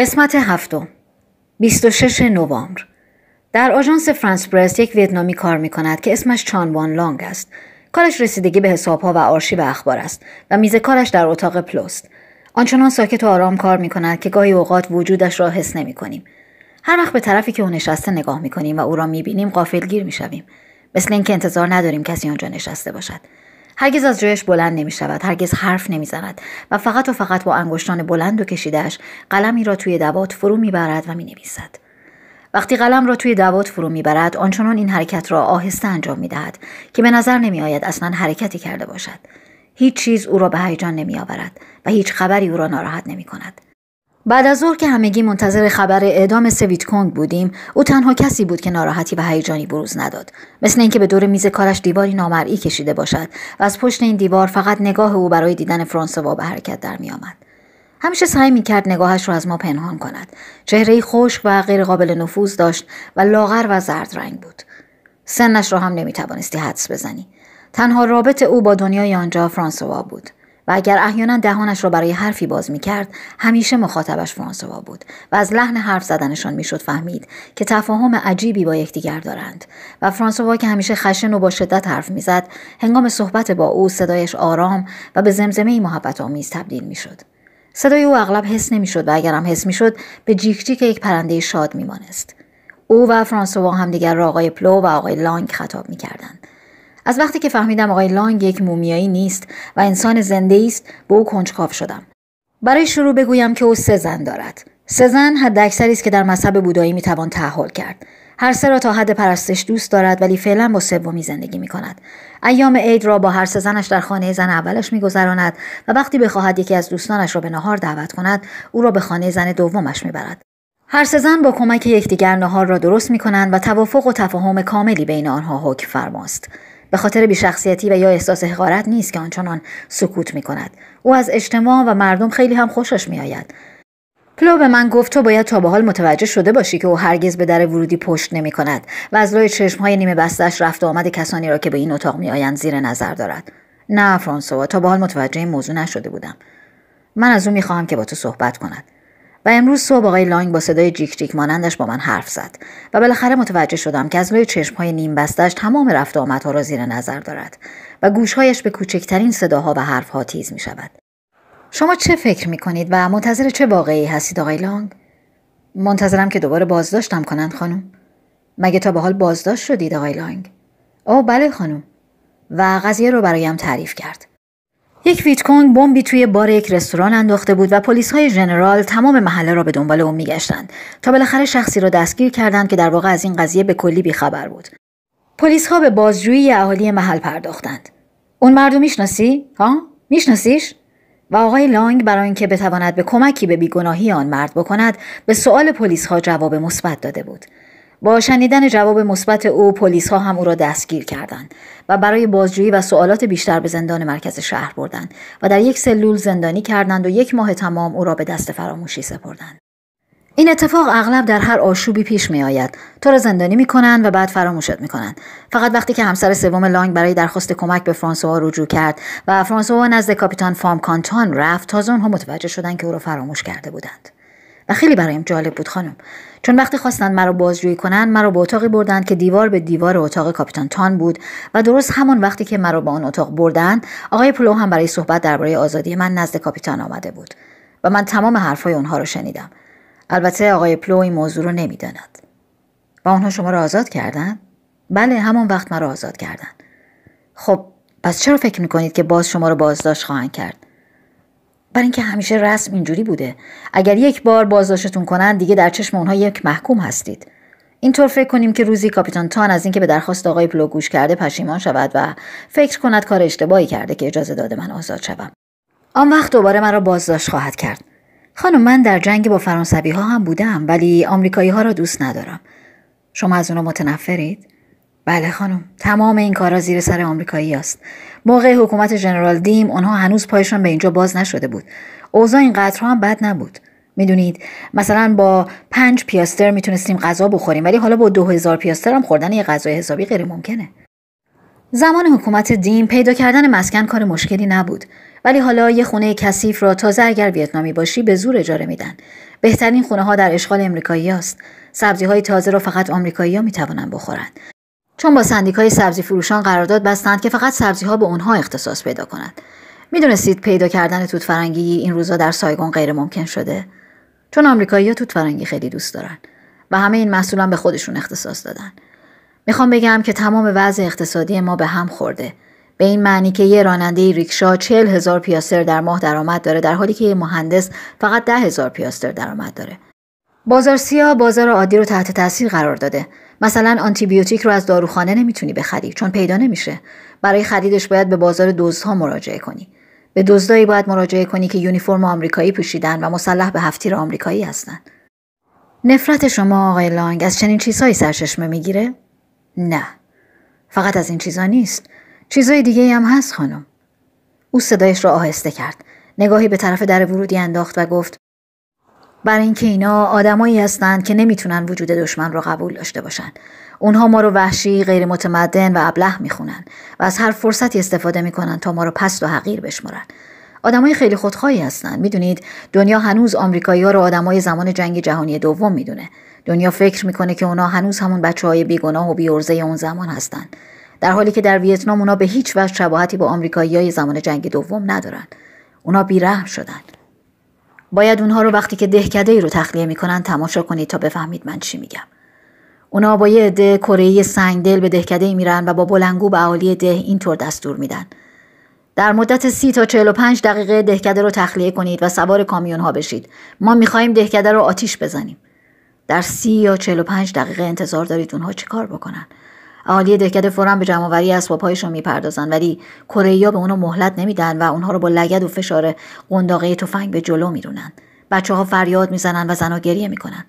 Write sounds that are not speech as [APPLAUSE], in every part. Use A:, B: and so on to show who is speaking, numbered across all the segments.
A: قسمت هفتم 26 نوامبر در آژانس فرانس پرس یک ویتنامی کار می کند که اسمش چان وان لانگ است. کارش رسیدگی به حسابها و آرشیو اخبار است و میز کارش در اتاق پلوست. آنچنان ساکت و آرام کار می کند که گاهی اوقات وجودش را حس نمی کنیم. هر وقت به طرفی که او نشسته نگاه می کنیم و او را می بینیم قافلگیر می شویم. مثل اینکه انتظار نداریم کسی آنجا نشسته باشد. هرگز از جایش بلند نمی شود هرگز حرف نمی زند و فقط و فقط با انگشتان بلند و کشیدهش قلمی را توی دوات فرو می برد و می نویسد. وقتی قلم را توی دوات فرو می‌برد آنچنان این حرکت را آهسته انجام می‌دهد که به نظر نمی آید اصلا حرکتی کرده باشد هیچ چیز او را به هیجان نمی آورد و هیچ خبری او را ناراحت نمی کند بعد از ظهر که همگی منتظر خبر اعدام سویت کنگ بودیم او تنها کسی بود که ناراحتی و هیجانی بروز نداد. مثل اینکه به دور میز کارش دیواری نامرئی کشیده باشد و از پشت این دیوار فقط نگاه او برای دیدن فرانسوا به حرکت در میآمد. همیشه سعی می‌کرد نگاهش را از ما پنهان کند. چهره خشک و غیر قابل نفوذ داشت و لاغر و زرد رنگ بود. سنش را هم نمی‌توانستی حدس بزنی. تنها رابط او با دنیای آنجا فرانسوا بود. و اگر احیانا دهانش را برای حرفی باز می کرد همیشه مخاطبش فرانسوا بود و از لحن حرف زدنشان می‌شد فهمید که تفاهم عجیبی با یکدیگر دارند و فرانسوا که همیشه خشن و با شدت حرف می‌زد هنگام صحبت با او صدایش آرام و به زمزمه محبت آمیز تبدیل می‌شد. صدای او اغلب حس نمی‌شد و اگر هم حس می‌شد به جیک جیک یک پرنده شاد میمانست. او و فرانسوا همدیگر را آقای پلو و آقای لانگ خطاب می‌کردند. از وقتی که فهمیدم آقای لانگ یک مومیایی نیست و انسان زنده است به او کنجکاو شدم. برای شروع بگویم که او سه زن دارد. سه زن حد اکثری است که در مذهب بودایی می‌توان تحول کرد. هر سه را تا حد پرستش دوست دارد ولی فعلا با سومی زندگی می کند. ایام عید را با هر سه زنش در خانه زن اولش میگذراند و وقتی بخواهد یکی از دوستانش را به نهار دعوت کند او را به خانه زن دومش می‌برد. هر سه زن با کمک یکدیگر نهار را درست می کنند و توافق و تفاهم کاملی بین آنها حکم فرماست. به خاطر بیشخصیتی و یا احساس حقارت نیست که آنچنان سکوت می کند او از اجتماع و مردم خیلی هم خوشش می آید پلو به من گفت تو باید تا به حال متوجه شده باشی که او هرگز به در ورودی پشت نمی کند و از لای چشم های نیمه بستش رفت و آمد کسانی را که به این اتاق می آیند زیر نظر دارد. نه فرانسوا تا به حال متوجه این موضوع نشده بودم. من از او می خواهم که با تو صحبت کند. و امروز صبح آقای لانگ با صدای جیک جیک مانندش با من حرف زد و بالاخره متوجه شدم که از لای چشم های نیم بستش تمام رفت آمدها را زیر نظر دارد و گوشهایش به کوچکترین صداها و حرفها تیز می شود. شما چه فکر می کنید و منتظر چه واقعی هستید آقای لانگ؟ منتظرم که دوباره بازداشتم کنند خانم. مگه تا به حال بازداشت شدید آقای لانگ؟ او بله خانم. و قضیه رو برایم تعریف کرد. یک ویتکونگ بمبی توی بار یک رستوران انداخته بود و پلیس های ژنرال تمام محله را به دنبال او میگشتند تا بالاخره شخصی را دستگیر کردند که در واقع از این قضیه به کلی بیخبر بود. پلیس ها به بازجویی اهالی محل پرداختند. اون مردو می‌شناسی؟ ها؟ میشناسیش؟ و آقای لانگ برای اینکه بتواند به کمکی به بیگناهی آن مرد بکند به سؤال پلیس ها جواب مثبت داده بود با شنیدن جواب مثبت او پلیس ها هم او را دستگیر کردند و برای بازجویی و سوالات بیشتر به زندان مرکز شهر بردند و در یک سلول زندانی کردند و یک ماه تمام او را به دست فراموشی سپردند. این اتفاق اغلب در هر آشوبی پیش می آید تو را زندانی می کنند و بعد فراموشت می کنند فقط وقتی که همسر سوم لانگ برای درخواست کمک به فرانسوا رجوع کرد و فرانسوا نزد کاپیتان فام کانتون رفت تازه آنها متوجه شدند که او را فراموش کرده بودند. و خیلی برایم جالب بود خانم. چون وقتی خواستند مرا بازجویی کنند مرا به اتاقی بردند که دیوار به دیوار اتاق کاپیتان تان بود و درست همان وقتی که مرا به آن اتاق بردند آقای پلو هم برای صحبت درباره آزادی من نزد کاپیتان آمده بود و من تمام حرفهای اونها را شنیدم البته آقای پلو این موضوع رو نمی‌داند و آنها شما را آزاد کردن؟ بله همان وقت مرا آزاد کردن خب پس چرا فکر می‌کنید که باز شما را بازداشت خواهند کرد؟ برای اینکه همیشه رسم اینجوری بوده. اگر یک بار بازداشتتون کنن دیگه در چشم اونها یک محکوم هستید. اینطور فکر کنیم که روزی کاپیتان تان از اینکه به درخواست آقای پلو گوش کرده پشیمان شود و فکر کند کار اشتباهی کرده که اجازه داده من آزاد شوم. آن وقت دوباره مرا بازداشت خواهد کرد. خانم من در جنگ با فرانسوی ها هم بودم ولی آمریکایی ها را دوست ندارم. شما از اونا متنفرید؟ بله خانم تمام این کارا زیر سر آمریکایی است موقع حکومت ژنرال دیم آنها هنوز پایشان به اینجا باز نشده بود. اوضاع این قطرها هم بد نبود. می‌دونید مثلا با پنج پیاستر می‌تونستیم غذا بخوریم ولی حالا با دو هزار پیاستر هم خوردن یه غذای حسابی غیر ممکنه. زمان حکومت دیم پیدا کردن مسکن کار مشکلی نبود. ولی حالا یه خونه کثیف را تازه اگر ویتنامی باشی به زور اجاره میدن. بهترین خونه ها در اشغال امریکایی است سبزی های تازه را فقط آمریکایی ها می‌توانند بخورند چون با سندیکای سبزی فروشان قرارداد بستند که فقط سبزی ها به اونها اختصاص پیدا کنند. می‌دونستید پیدا کردن توت فرنگی این روزا در سایگون غیر ممکن شده؟ چون آمریکایی‌ها توت فرنگی خیلی دوست دارن و همه این محصولان به خودشون اختصاص دادن. می‌خوام بگم که تمام وضع اقتصادی ما به هم خورده. به این معنی که یه راننده ریکشا چهل هزار پیاستر در ماه درآمد داره در حالی که یه مهندس فقط ده هزار پیاستر درآمد داره. بازار سیاه بازار عادی رو تحت تاثیر قرار داده. مثلا آنتیبیوتیک رو از داروخانه نمی‌تونی بخری. چون پیدا نمیشه. برای خریدش باید به بازار دزدها مراجعه کنی. به دزدایی باید مراجعه کنی که یونیفرم آمریکایی پوشیدن و مسلح به هفتیر آمریکایی هستند نفرت شما آقای لانگ از چنین چیزهایی سرچشمه می‌گیره؟ نه. فقط از این چیزا نیست. چیزای دیگه هم هست خانم. او صدایش را آهسته کرد. نگاهی به طرف در ورودی انداخت و گفت برای اینکه اینا آدمایی هستند که نمی‌تونن وجود دشمن رو قبول داشته باشن. اونها ما رو وحشی غیر متمدن و ابله می‌خونن و از هر فرصتی استفاده می‌کنن تا ما رو پست و حقیر بشمرن. آدمای خیلی خودخواهی هستن. می‌دونید دنیا هنوز آمریکایی ها رو آدمای زمان جنگ جهانی دوم می‌دونه. دنیا فکر می‌کنه که اونا هنوز همون بچه های بیگناه و بیورزه اون زمان هستن. در حالی که در ویتنام اونا به هیچ وجه شباهتی با آمریکایی های زمان جنگ دوم ندارن. اونا بیرحم شدن. باید اونها رو وقتی که دهکده ای رو تخلیه می‌کنن تماشا کنید تا بفهمید من چی میگم. اونا با یه عده کره سنگدل به دهکده میرن و با بلنگو به اهالی ده اینطور دستور میدن. در مدت سی تا 45 دقیقه دهکده رو تخلیه کنید و سوار کامیون ها بشید. ما می‌خواهیم دهکده رو آتیش بزنیم. در سی یا 45 دقیقه انتظار دارید اونها چیکار بکنن. اهالی دهکده فورا به جمعآوری اسبابهایشون می‌پردازن ولی کره به اونها مهلت نمیدن و اونها رو با لگد و فشار قنداقه تفنگ به جلو میرونن. بچه ها فریاد می‌زنن و زنها گریه می‌کنن.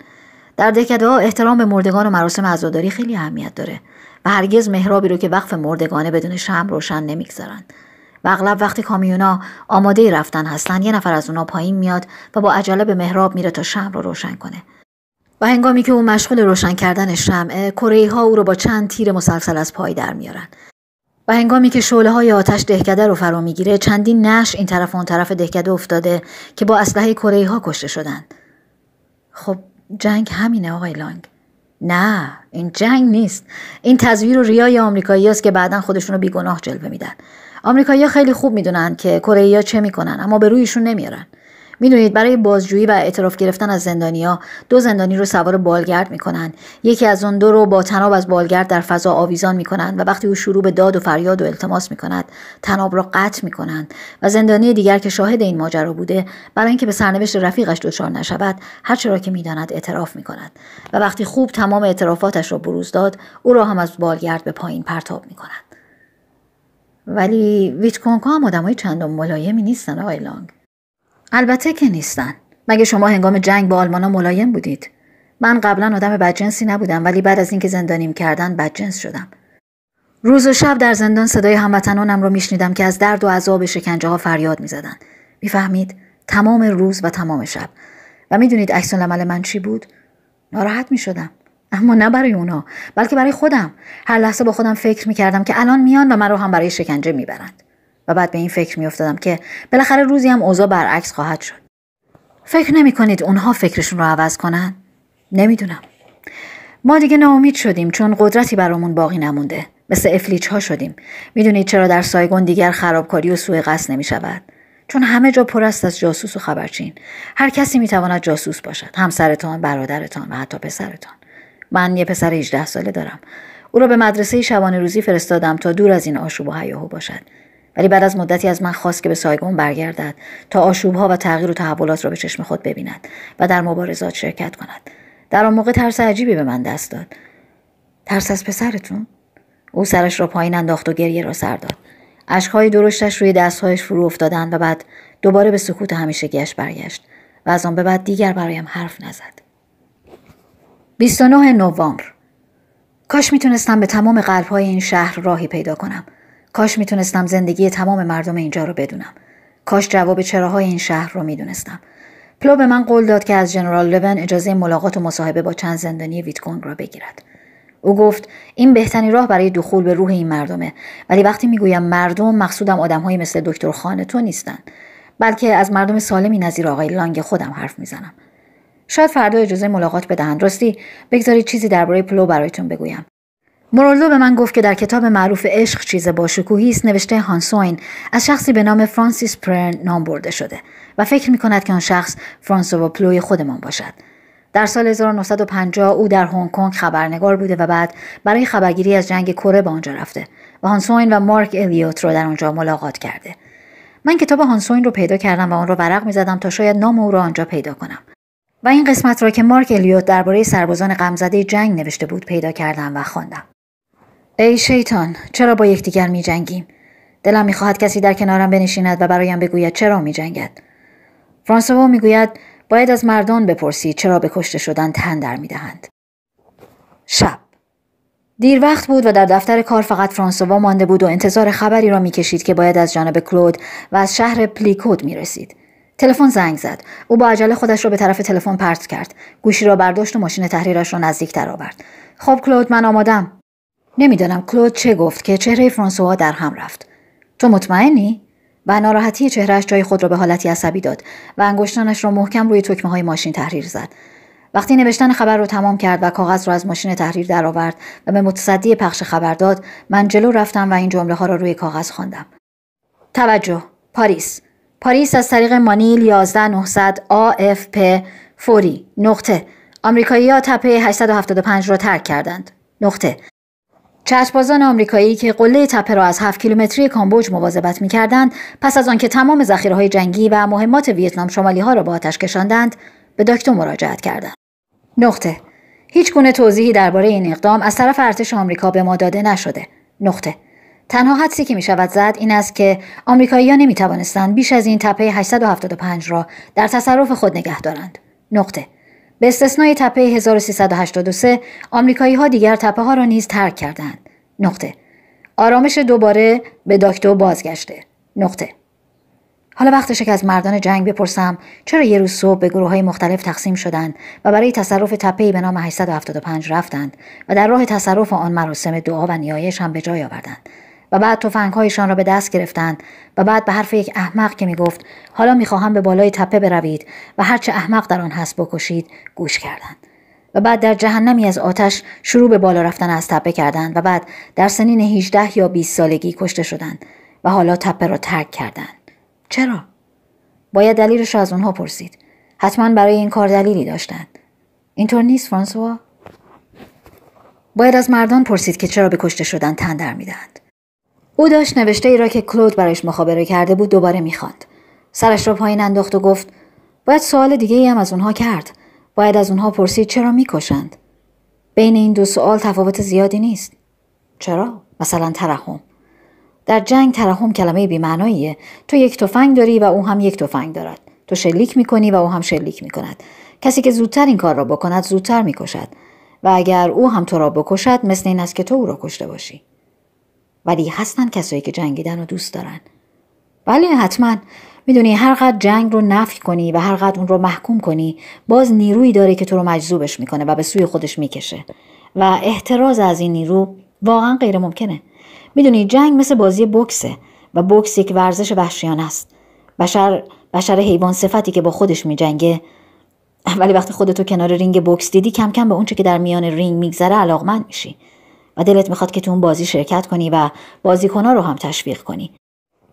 A: در دهکده ها احترام به مردگان و مراسم عزاداری خیلی اهمیت داره و هرگز محرابی رو که وقف مردگانه بدون شم روشن نمی‌گذارن. و اغلب وقتی کامیونا آماده رفتن هستن یه نفر از اونا پایین میاد و با عجله به محراب میره تا شم رو روشن کنه. و هنگامی که او مشغول روشن کردن شمعه کره ها او رو با چند تیر مسلسل از پای در میارن و هنگامی که شعله های آتش دهکده رو فرا می‌گیره چندین نش این طرف و اون طرف دهکده افتاده که با اسلحه کره ها کشته شدن خب جنگ همینه آقای لانگ. نه این جنگ نیست. این تزویر و ریای آمریکایی است که بعدا خودشون رو بیگناه جلوه میدن. آمریکایی‌ها خیلی خوب می‌دونن که کره چه می‌کنن اما به رویشون نمیارن می‌دونید برای بازجویی و اعتراف گرفتن از زندانیا دو زندانی رو سوار بالگرد می‌کنن. یکی از اون دو رو با تناب از بالگرد در فضا آویزان می‌کنن و وقتی او شروع به داد و فریاد و التماس می‌کند تناب را قطع می‌کنند و زندانی دیگر که شاهد این ماجرا بوده برای اینکه به سرنوشت رفیقش دچار نشود هر چرا که می‌داند اعتراف می‌کند و وقتی خوب تمام اعترافاتش را بروز داد او را هم از بالگرد به پایین پرتاب می‌کند. ولی ویتکونکا هم آدمای چندان ملایمی نیستن آقای لانگ. البته که نیستن. مگه شما هنگام جنگ با آلمانا ملایم بودید؟ من قبلا آدم بدجنسی نبودم ولی بعد از اینکه زندانیم کردن بدجنس شدم. روز و شب در زندان صدای هموطنانم رو میشنیدم که از درد و عذاب شکنجه ها فریاد می‌زدن. می‌فهمید؟ تمام روز و تمام شب. و می‌دونید عکس العمل من چی بود؟ ناراحت می‌شدم. اما نه برای اونا بلکه برای خودم. هر لحظه با خودم فکر می‌کردم که الان میان و من رو هم برای شکنجه می‌برند. و بعد به این فکر میافتادم که بالاخره روزی هم اوضاع برعکس خواهد شد. فکر نمی کنید اونها فکرشون رو عوض کنن؟ نمی‌دونم. ما دیگه ناامید شدیم چون قدرتی برامون باقی نمونده. مثل افلیچ ها شدیم. می‌دونید چرا در سایگون دیگر خرابکاری و سوء قصد نمی شود چون همه جا پر است از جاسوس و خبرچین. هر کسی می‌تواند جاسوس باشد. همسرتان برادرتان و حتی پسرتان. من یه پسر 18 ساله دارم. او را به مدرسه شبانه روزی فرستادم تا دور از این آشوب و هیاهو باشد. ولی بعد از مدتی از من خواست که به سایگون برگردد تا آشوبها و تغییر و تحولات را به چشم خود ببیند و در مبارزات شرکت کند. در آن موقع ترس عجیبی به من دست داد. ترس از پسرتون؟ او سرش را پایین انداخت و گریه را سر داد. اشکهای درشتش روی دستهایش فرو افتادند و بعد دوباره به سکوت همیشگیش برگشت و از آن به بعد دیگر برایم حرف نزد. 29 نوامبر. کاش می‌تونستم به تمام قلبهای این شهر راهی پیدا کنم. کاش می‌تونستم زندگی تمام مردم اینجا رو بدونم. کاش جواب چراهای این شهر رو می‌دونستم. پلو به من قول داد که از جنرال لون اجازه ملاقات و مصاحبه با چند زندانی ویتکونگ را بگیرد. او گفت این بهترین راه برای دخول به روح این مردمه. ولی وقتی می‌گویم مردم مقصودم آدمهایی مثل دکتر خانه تو نیستن. بلکه از مردم سالمی نظیر آقای لانگ خودم حرف می‌زنم. شاید فردا اجازه ملاقات بدهند. راستی بگذارید چیزی درباره پلو برایتون بگویم. مورولدو به من گفت که در کتاب معروف عشق چیز باشکوهی است نوشته هانسوین از شخصی به نام فرانسیس پرن نام برده شده و فکر می کند که آن شخص فرانسوا پلوی خودمان باشد. در سال 1950 او در هنگ کنگ خبرنگار بوده و بعد برای خبرگیری از جنگ کره به آنجا رفته و هانسوین و مارک الیوت رو در آنجا ملاقات کرده. من کتاب هانسوین رو پیدا کردم و آن رو ورق می‌زدم تا شاید نام او را آنجا پیدا کنم. و این قسمت را که مارک الیوت درباره سربازان غمزده جنگ نوشته بود پیدا کردم و خواندم. ای شیطان چرا با یکدیگر می جنگیم؟ دلم می‌خواهد کسی در کنارم بنشیند و برایم بگوید چرا می جنگد. فرانسوا می‌گوید باید از مردان بپرسید چرا به کشته شدن تن در می‌دهند. شب دیر وقت بود و در دفتر کار فقط فرانسوا مانده بود و انتظار خبری را می‌کشید که باید از جانب کلود و از شهر پلیکود می رسید. تلفن زنگ زد. او با عجله خودش را به طرف تلفن پرت کرد. گوشی را برداشت و ماشین تحریرش را نزدیک آورد. خب کلود من آمادم. نمی‌دانم کلود چه گفت که چهره فرانسوا در هم رفت. تو مطمئنی؟ و ناراحتی چهرهش جای خود را به حالتی عصبی داد و انگشتانش را محکم روی تکمه های ماشین تحریر زد. وقتی نوشتن خبر را تمام کرد و کاغذ را از ماشین تحریر درآورد و به متصدی پخش خبر داد من جلو رفتم و این جمله ها را روی کاغذ خواندم توجه پاریس پاریس از طریق مانیل 11900 AFP فوری نقطه آمریکایی ها تپه 875 را ترک کردند نقطه چشمبازان آمریکایی که قله تپه را از 7 کیلومتری کامبوج مواظبت می‌کردند پس از آنکه تمام ذخیره جنگی و مهمات ویتنام شمالی ها را با آتش کشاندند به دکتر مراجعت کردند نقطه هیچ گونه توضیحی درباره این اقدام از طرف ارتش آمریکا به ما داده نشده نقطه تنها حدسی که می شود زد این است که آمریکایی‌ها نمی توانستند بیش از این تپه 875 را در تصرف خود نگه دارند. نقطه. به استثنای تپه 1383 آمریکایی ها دیگر تپه ها را نیز ترک کردند. نقطه. آرامش دوباره به داکتو بازگشته. نقطه. حالا وقتشه که از مردان جنگ بپرسم چرا یه روز صبح به گروه های مختلف تقسیم شدند و برای تصرف تپهی به نام 875 رفتند و در راه تصرف آن مراسم دعا و نیایش هم به جای آوردند و بعد تفنگهایشان را به دست گرفتند و بعد به حرف یک احمق که می‌گفت حالا می‌خواهم به بالای تپه بروید و هرچه احمق در آن هست بکشید گوش کردند. و بعد در جهنمی از آتش شروع به بالا رفتن از تپه کردند و بعد در سنین 18 یا 20 سالگی کشته شدند و حالا تپه را ترک کردند. چرا؟ باید دلیلش را از اونها پرسید. حتما برای این کار دلیلی داشتند. اینطور نیست فرانسوا؟ باید از مردان پرسید که چرا به کشته شدن تن در می‌دهند. او داشت نوشته ای را که کلود برایش مخابره کرده بود دوباره می‌خواند. سرش را پایین انداخت و گفت باید سوال دیگه ای هم از اونها کرد. باید از اونها پرسید چرا می‌کشند. بین این دو سوال تفاوت زیادی نیست. چرا؟ مثلا ترحم. در جنگ ترحم کلمه بیمعناییه. تو یک تفنگ داری و او هم یک تفنگ دارد. تو شلیک می‌کنی و او هم شلیک می‌کند. کسی که زودتر این کار را بکند زودتر می‌کشد. و اگر او هم تو را بکشد مثل این است که تو او را کشته باشی. ولی هستن کسایی که جنگیدن رو دوست دارن. بله حتما. می‌دونی هر قد جنگ رو نفی کنی و هر قد اون رو محکوم کنی باز نیرویی داره که تو رو مجذوبش می‌کنه و به سوی خودش می‌کشه. و احتراز از این نیرو واقعا غیر ممکنه. می‌دونی جنگ مثل بازی بکسه و بکس یک ورزش وحشیانه است. بشر بشر حیوان صفتی که با خودش میجنگه. ولی وقتی خودتو کنار رینگ بکس دیدی کم کم به اونچه که در میان رینگ میگذره علاقمند میشی. و دلت می‌خواد که تو اون بازی شرکت کنی و بازیکنها رو هم تشویق کنی.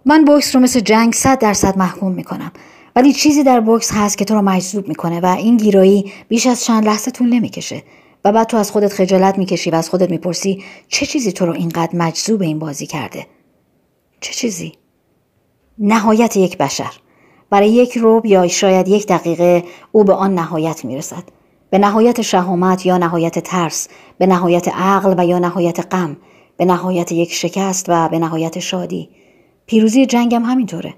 A: من بوکس رو مثل جنگ صد درصد محکوم می‌کنم. ولی چیزی در بوکس هست که تو رو مجذوب می‌کنه و این گیرایی بیش از چند لحظه طول نمی‌کشه. و بعد تو از خودت خجالت می‌کشی و از خودت می‌پرسی چه چیزی تو رو اینقدر مجذوب این بازی کرده؟ چه چیزی؟ نهایت یک بشر. برای یک روب یا شاید یک دقیقه او به آن نهایت می‌رسد. به نهایت شهامت یا نهایت ترس به نهایت عقل و یا نهایت غم به نهایت یک شکست و به نهایت شادی. پیروزی جنگ هم همینطوره.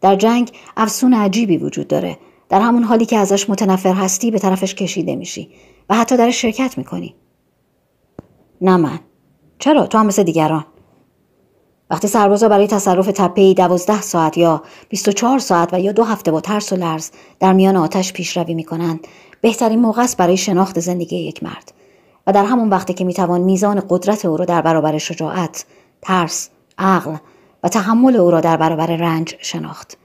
A: در جنگ افسون عجیبی وجود داره. در همون حالی که ازش متنفر هستی به طرفش کشیده میشی و حتی در شرکت می‌کنی. نه من. چرا؟ تو هم مثل دیگران. وقتی سربازا برای تصرف تپه دوازده ساعت یا 24 ساعت و یا دو هفته با ترس و لرز در میان آتش پیشروی می‌کنند بهترین موقع است برای شناخت زندگی یک مرد و در همون وقتی که می‌توان میزان قدرت او را در برابر شجاعت، ترس، عقل و تحمل او را در برابر رنج شناخت.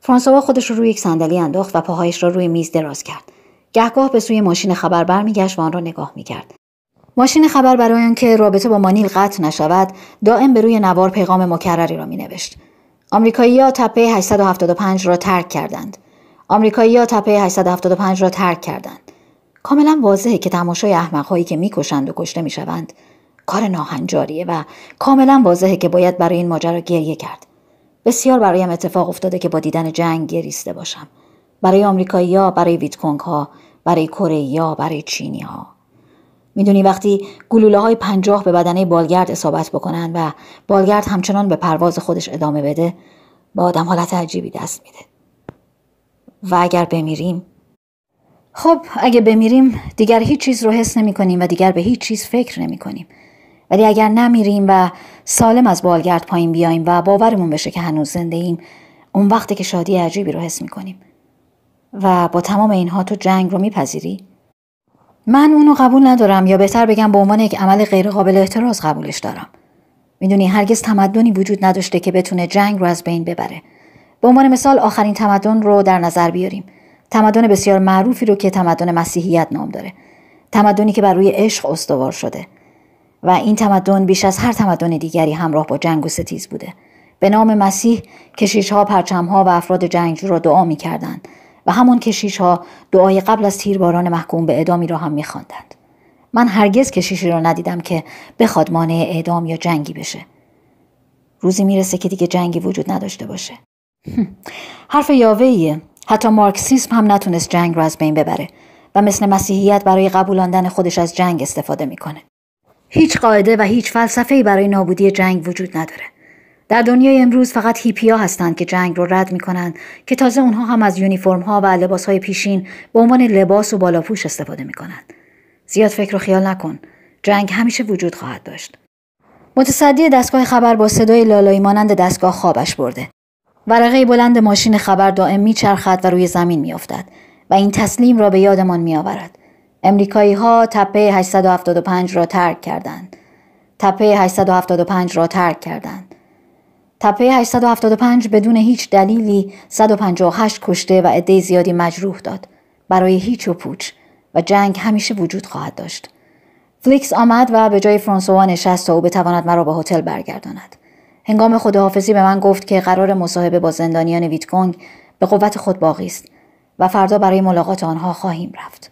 A: فرانسوا خودش رو روی یک صندلی انداخت و پاهایش را روی میز دراز کرد. گهگاه به سوی ماشین خبر برمیگشت و آن را نگاه می‌کرد. ماشین خبر برای آنکه رابطه با مانیل قطع نشود دائم به روی نوار پیغام مکرری را مینوشت. آمریکایی‌ها تپه 875 را ترک کردند. آمریکایی‌ها تپه 875 را ترک کردند. کاملا واضحه که تماشای احمقهایی که می‌کشند و کشته می‌شوند کار ناهنجاریه و کاملا واضحه که باید برای این ماجرا گریه کرد. بسیار برایم اتفاق افتاده که با دیدن جنگ گریسته باشم. برای آمریکایی‌ها برای ویتکونگ ها برای کره برای چینی ها می‌دونی وقتی گلوله های پنجاه به بدنه بالگرد اصابت بکنن و بالگرد همچنان به پرواز خودش ادامه بده با آدم حالت عجیبی دست میده. و اگر بمیریم؟ خب اگه بمیریم دیگر هیچ چیز رو حس نمی کنیم و دیگر به هیچ چیز فکر نمی کنیم ولی اگر نمیریم و سالم از بالگرد پایین بیایم و باورمون بشه که هنوز زنده ایم اون وقتی که شادی عجیبی رو حس می کنیم و با تمام اینها تو جنگ رو میپذیری؟ من اونو قبول ندارم یا بهتر بگم به عنوان یک عمل غیرقابل احتراز قبولش دارم. می‌دونی هرگز تمدنی وجود نداشته که بتونه جنگ رو از بین ببره. به عنوان مثال آخرین تمدن رو در نظر بیاریم. تمدن بسیار معروفی رو که تمدن مسیحیت نام داره. تمدنی که بر روی عشق استوار شده. و این تمدن بیش از هر تمدن دیگری همراه با جنگ و ستیز بوده. به نام مسیح کشیشها پرچمها و افراد جنگجو را دعا می‌کردند. و همون کشیش ها دعای قبل از تیرباران محکوم به اعدامی را هم میخواندند. من هرگز کشیشی را ندیدم که بخواد مانع اعدام یا جنگی بشه. روزی می‌رسه که دیگه جنگی وجود نداشته باشه. [LAUGHS] حرف یاوهیه حتی مارکسیسم هم نتونست جنگ رو از بین ببره و مثل مسیحیت برای قبولاندن خودش از جنگ استفاده می‌کنه. هیچ قاعده و هیچ فلسفه‌ای برای نابودی جنگ وجود نداره. در دنیای امروز فقط هیپیا هستند که جنگ رو رد می کنند که تازه اونها هم از یونیفرم ها و لباس های پیشین به عنوان لباس و بالاپوش استفاده می کنند. زیاد فکر و خیال نکن. جنگ همیشه وجود خواهد داشت. متصدی دستگاه خبر با صدای لالایی مانند دستگاه خوابش برده. ورقه بلند ماشین خبر دائم میچرخد و روی زمین میافتد و این تسلیم را به یادمان میآورد. امریکایی ها تپه 875 را ترک کردند. تپه 875 را ترک کردند. تپه 875 بدون هیچ دلیلی 158 کشته و عده زیادی مجروح داد. برای هیچ و پوچ و جنگ همیشه وجود خواهد داشت. فلیکس آمد و به جای فرانسوا نشست تا او بتواند مرا به هتل برگرداند. هنگام خداحافظی به من گفت که قرار مصاحبه با زندانیان ویتکونگ به قوت خود باقی است و فردا برای ملاقات آنها خواهیم رفت.